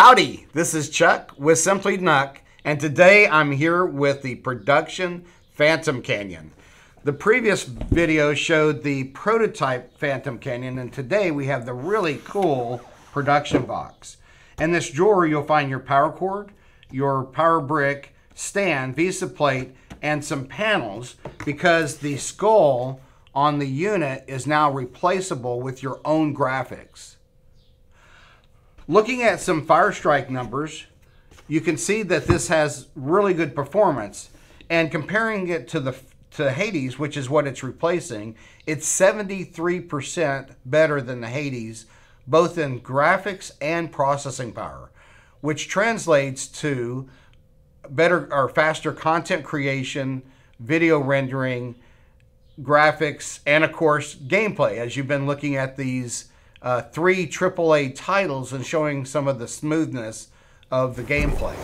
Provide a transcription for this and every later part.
Howdy, this is Chuck with Simply NUC, and today I'm here with the production Phantom Canyon. The previous video showed the prototype Phantom Canyon, and today we have the really cool production box. In this drawer, you'll find your power cord, your power brick, stand, VESA plate, and some panels because the skull on the unit is now replaceable with your own graphics. Looking at some Fire Strike numbers, you can see that this has really good performance. And comparing it to the to Hades, which is what it's replacing, it's 73% better than the Hades, both in graphics and processing power, which translates to better or faster content creation, video rendering, graphics, and of course, gameplay, as you've been looking at these uh, three AAA titles and showing some of the smoothness of the gameplay.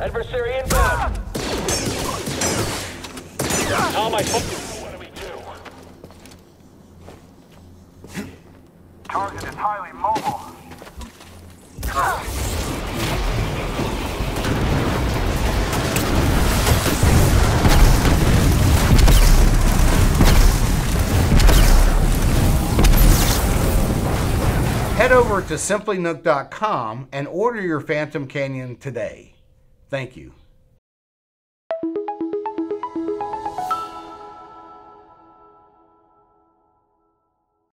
Adversary inbound. How am I What do we do? Target is highly mobile. Head over to simplynuc.com and order your Phantom Canyon today. Thank you.